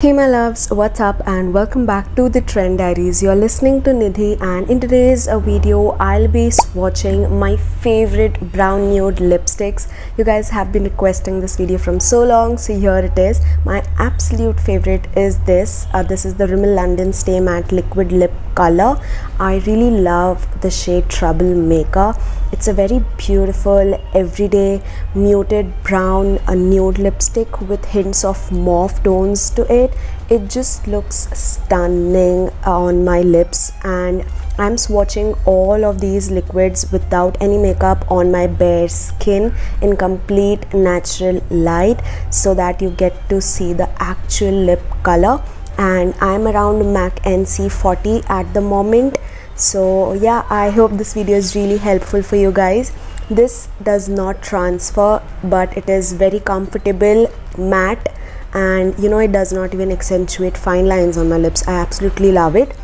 Hey my loves, what's up and welcome back to the Trend Diaries. You're listening to Nidhi and in today's uh, video I'll be swatching my favorite brown nude lipsticks. You guys have been requesting this video from so long so here it is. My absolute favorite is this. Uh, this is the Rimmel London Stay Matte Liquid Lip Color. I really love the shade Troublemaker. It's a very beautiful everyday muted brown uh, nude lipstick with hints of mauve tones to it it just looks stunning on my lips and I'm swatching all of these liquids without any makeup on my bare skin in complete natural light so that you get to see the actual lip color and I'm around MAC NC 40 at the moment. So yeah I hope this video is really helpful for you guys. This does not transfer but it is very comfortable matte and you know it does not even accentuate fine lines on my lips. I absolutely love it.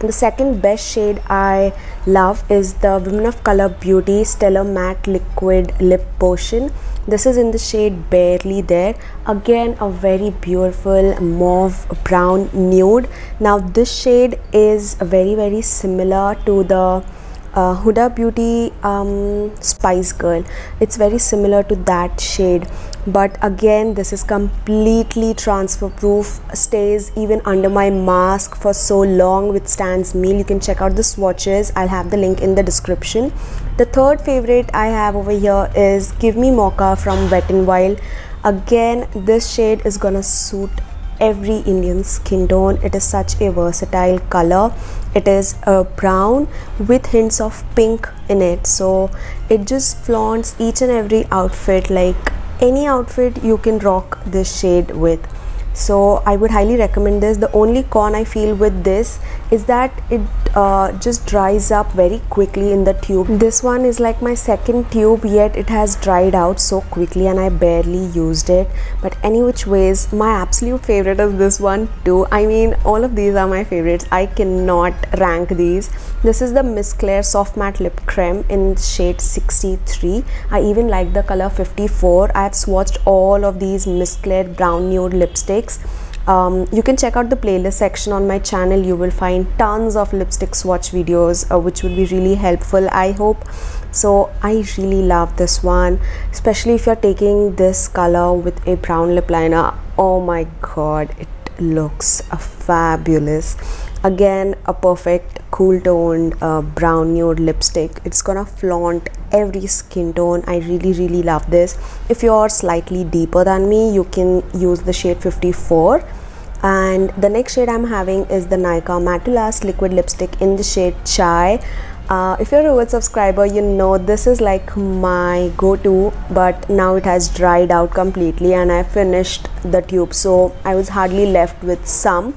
The second best shade i love is the women of color beauty stellar matte liquid lip potion this is in the shade barely there. Again a very beautiful mauve brown nude. Now this shade is very very similar to the uh, Huda Beauty um, Spice Girl. It's very similar to that shade but again this is completely transfer proof stays even under my mask for so long withstands meal you can check out the swatches i'll have the link in the description the third favorite i have over here is give me mocha from wet n wild again this shade is gonna suit every Indian skin tone. It is such a versatile color. It is a brown with hints of pink in it. So it just flaunts each and every outfit like any outfit you can rock this shade with so i would highly recommend this. The only con i feel with this is that it uh, just dries up very quickly in the tube. This one is like my second tube yet it has dried out so quickly and i barely used it. But any which ways my absolute favorite is this one too. I mean all of these are my favorites. I cannot rank these. This is the miss claire soft matte lip creme in shade 63 i even like the color 54 i have swatched all of these miss claire brown nude lipsticks um, you can check out the playlist section on my channel. You will find tons of lipstick swatch videos uh, which will be really helpful i hope. So i really love this one especially if you're taking this color with a brown lip liner. Oh my god it looks uh, fabulous. Again a perfect cool toned uh, brown nude lipstick. It's gonna flaunt every skin tone. I really really love this. If you're slightly deeper than me you can use the shade 54 and the next shade i'm having is the Nykaa matte last liquid lipstick in the shade chai. Uh, if you're a old subscriber you know this is like my go-to but now it has dried out completely and i finished the tube. So i was hardly left with some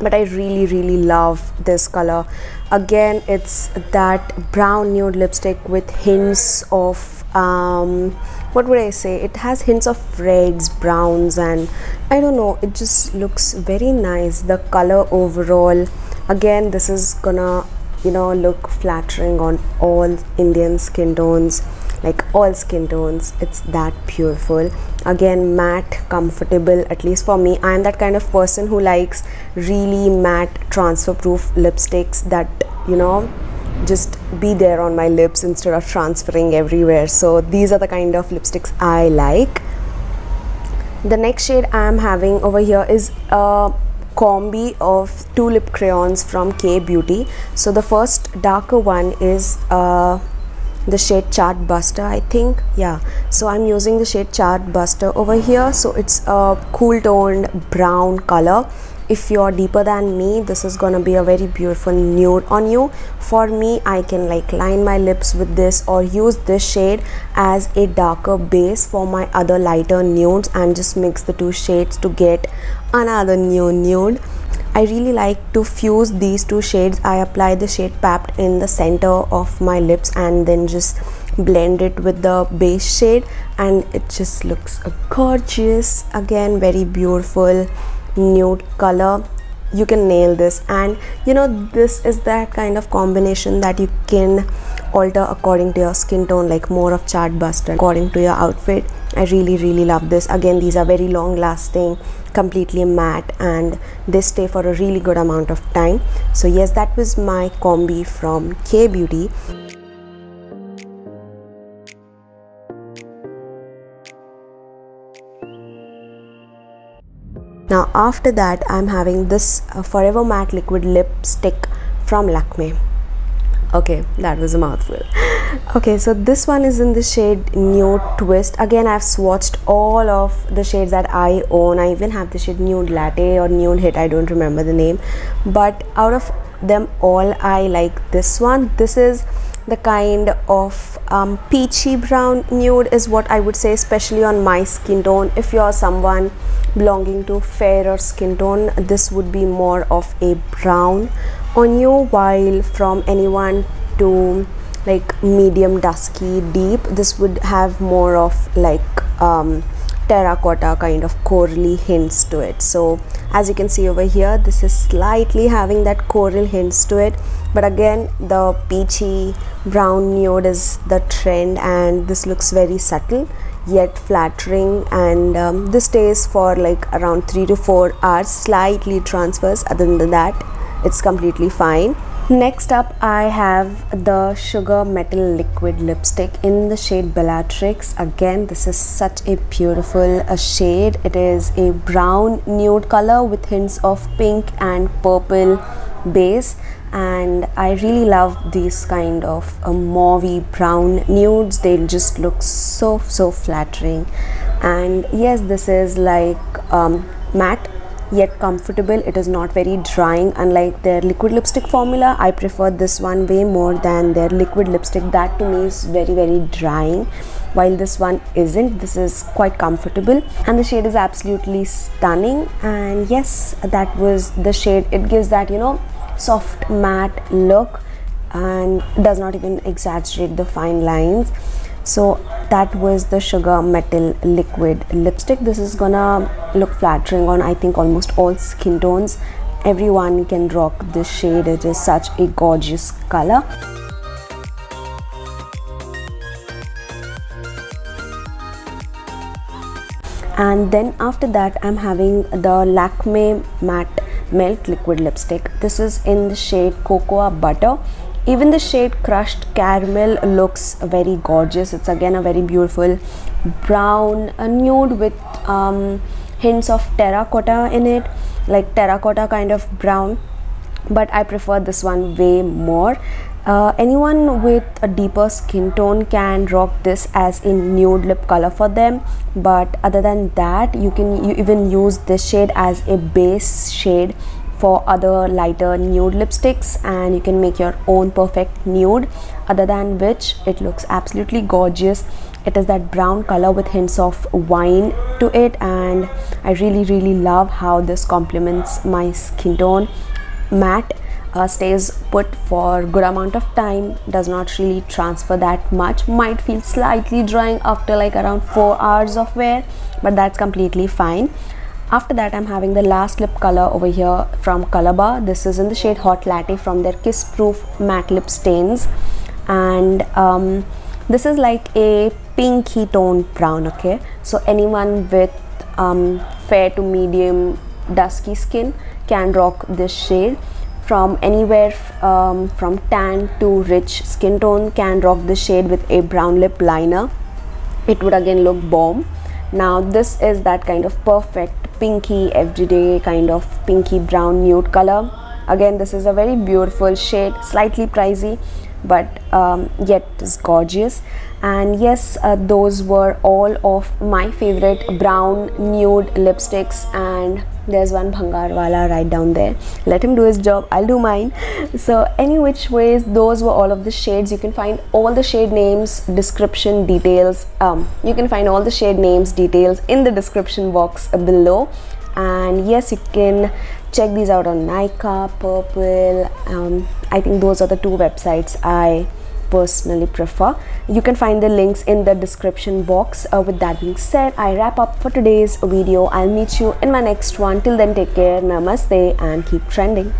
but I really really love this color. Again it's that brown nude lipstick with hints of um, what would I say? It has hints of reds browns and I don't know it just looks very nice. The color overall again this is gonna you know look flattering on all Indian skin tones like all skin tones. It's that beautiful again matte comfortable at least for me. I'm that kind of person who likes really matte transfer proof lipsticks that you know just be there on my lips instead of transferring everywhere. So these are the kind of lipsticks i like. The next shade i am having over here is a combi of two lip crayons from Kay Beauty. So the first darker one is uh the shade Chartbuster I think. Yeah. So I'm using the shade Chartbuster over here. So it's a cool toned brown color. If you're deeper than me this is gonna be a very beautiful nude on you. For me I can like line my lips with this or use this shade as a darker base for my other lighter nudes and just mix the two shades to get another new nude I really like to fuse these two shades. I apply the shade Papp-Ed in the center of my lips and then just blend it with the base shade and it just looks gorgeous. Again, very beautiful nude color you can nail this and you know this is that kind of combination that you can alter according to your skin tone like more of Chartbuster according to your outfit I really really love this. Again these are very long lasting completely matte and they stay for a really good amount of time. So yes that was my combi from Kay Beauty now after that i'm having this uh, forever matte liquid lipstick from lakme okay that was a mouthful. Okay so this one is in the shade nude twist. Again i've swatched all of the shades that i own. I even have the shade nude latte or nude hit i don't remember the name. But out of them all i like this one. This is the kind of um, peachy brown nude is what I would say especially on my skin tone. If you're someone belonging to fairer skin tone this would be more of a brown on you while from anyone to like medium dusky deep this would have more of like um, terracotta kind of corally hints to it. So as you can see over here this is slightly having that coral hints to it. But again the peachy brown nude is the trend and this looks very subtle yet flattering. And um, this stays for like around three to four hours slightly transfers other than that it's completely fine Next up I have the Sugar Mettle Liquid Lipstick in the shade Bellatrix. Again this is such a beautiful uh, shade. It is a brown nude color with hints of pink and purple base and I really love these kind of uh, mauvey brown nudes. They just look so so flattering and yes this is like um, yet comfortable. It is not very drying. Unlike their liquid lipstick formula i prefer this one way more than their liquid lipstick. That to me is very very drying. While this one isn't this is quite comfortable. And the shade is absolutely stunning. And yes that was the shade. It gives that you know soft matte look and does not even exaggerate the fine lines so that was the sugar Mettle liquid lipstick. This is gonna look flattering on i think almost all skin tones. Everyone can rock this shade. It is such a gorgeous color. And then after that i'm having the lakme matte melt liquid lipstick. This is in the shade cocoa butter even the shade crushed caramel looks very gorgeous. It's again a very beautiful brown a nude with um, hints of terracotta in it. Like terracotta kind of brown. But i prefer this one way more. Uh, anyone with a deeper skin tone can rock this as a nude lip color for them. But other than that you can even use this shade as a base shade for other lighter nude lipsticks and you can make your own perfect nude. Other than which it looks absolutely gorgeous. It is that brown color with hints of wine to it and I really really love how this complements my skin tone. Matte uh, stays put for good amount of time does not really transfer that much. Might feel slightly drying after like around four hours of wear but that's completely fine after that i'm having the last lip color over here from Colorbar this is in the shade Haute latte from their kiss proof matte lip stains. And um, this is like a pinky toned brown okay? So anyone with um, fair to medium dusky skin can rock this shade. From anywhere um, from tan to rich skin tone can rock this shade with a brown lip liner. It would again look bomb. Now this is that kind of perfect pinky everyday kind of pinky brown nude color again this is a very beautiful shade slightly pricey but um, yet is gorgeous. And yes uh, those were all of my favorite brown nude lipsticks. And there's one bhangarwala right down there. Let him do his job i'll do mine. So any which ways those were all of the shades. You can find all the shade names description details. Um, you can find all the shade names details in the description box below and yes you can check these out on Nykaa, Purplle. Um, I think those are the two websites I personally prefer. You can find the links in the description box. Uh, with that being said, I wrap up for today's video. I'll meet you in my next one. Till then, take care, namaste, and keep trending.